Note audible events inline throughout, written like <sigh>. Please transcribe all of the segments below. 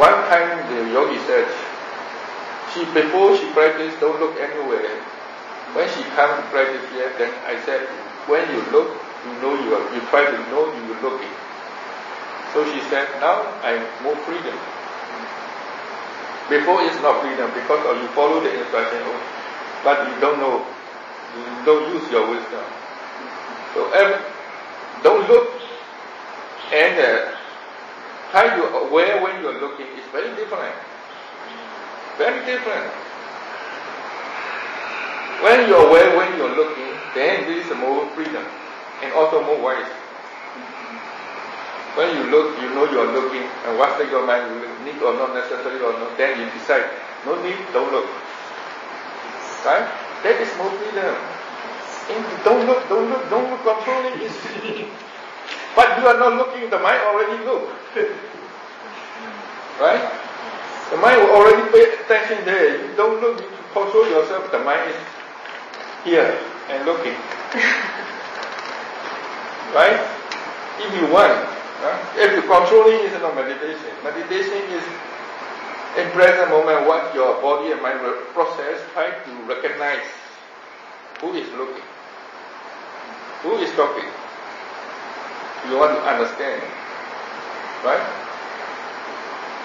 One time the yogi said, she before she practice don't look anywhere. When she come to practice here, then I said, when you look, you know you are, you try to know you are looking. So she said, now I'm more freedom. Before it's not freedom because you follow the instruction, but you don't know, you don't use your wisdom. So every, don't look and uh, how you aware when you're looking is very different. Very different. When you're aware when you're looking, then there is more freedom and also more wise. When you look, you know you're looking, and what's the your mind, you need or not necessary or not, then you decide, no need, don't look. Right? That is more freedom. And don't look, don't look, don't look controlling is <laughs> But you are not looking, the mind already look. <laughs> right? The mind will already pay attention there. You don't look, you control yourself, the mind is here and looking. <laughs> right? If you want, if you controlling is not meditation. Meditation is in present moment what your body and mind process, try to recognize who is looking, who is talking. You want to understand, right?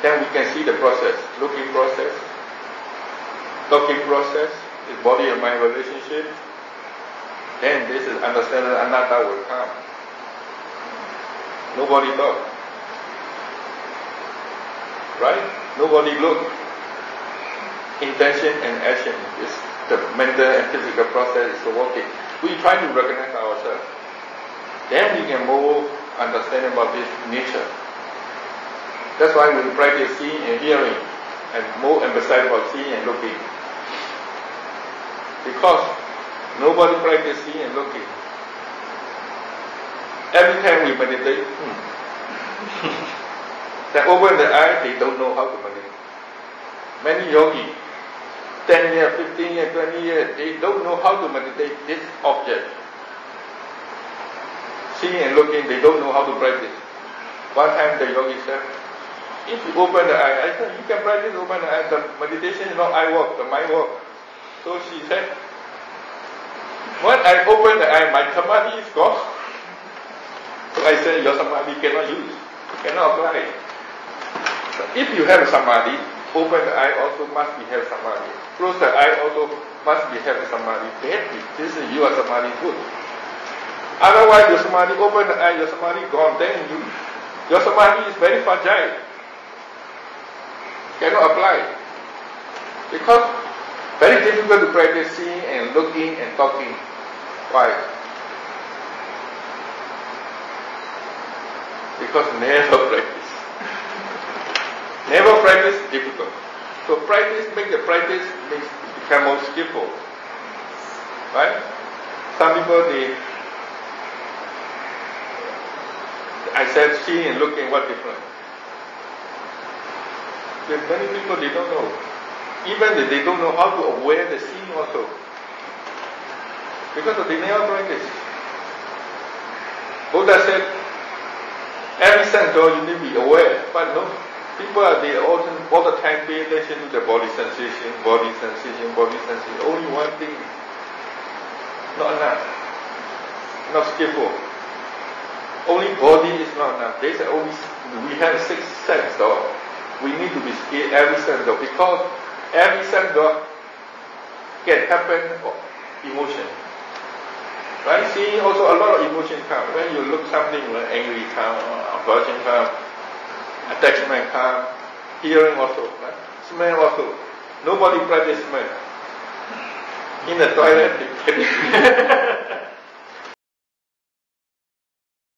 Then we can see the process, looking process, talking process, is body and mind relationship. Then this is understanding anatta will come. Nobody talk. Right? Nobody look. Intention and action is the mental and physical process is working. We try to recognize ourselves. Then we can more understand about this nature. That's why we practice seeing and hearing and more emphasize about seeing and looking. Because nobody practice seeing and looking. Every time we meditate, hmm. <laughs> they open the eye, they don't know how to meditate. Many yogi, 10 years, 15 years, 20 years, they don't know how to meditate this object seeing and looking, they don't know how to practice. One time the yogi said, if you open the eye, I said, you can practice open the eye. The meditation is not eye work, the mind work. So she said, when I open the eye, my samadhi is gone. So I said, your samadhi cannot use, cannot apply. So if you have samadhi, open the eye also must be have samadhi. Close the eye also must be have samadhi. This is your samadhi good. Otherwise, your samadhi open the eye, your samadhi gone. Then you, your samadhi is very fragile. Cannot apply. Because very difficult to practice seeing and looking and talking. Why? Because never <laughs> practice. never practice difficult. So practice, make the practice makes become more skillful. Right? Some people they I said seeing and looking, what difference? There's many people they don't know. Even they don't know how to aware the seeing also. Because they never practice. Buddha said, every sense door you need to be aware. But no, people are they all, all the time pay attention to the body sensation, body sensation, body sensation. Only one thing. Not enough. Not skillful. Only body is not enough. They say only oh, we have six sense door. We need to be skilled every sense door because every sense door can happen emotion. Right? Seeing also a lot of emotion come. When you look something when angry come, aversion come, attachment come, hearing also, right? Smell also. Nobody practice smell. In the toilet, <laughs>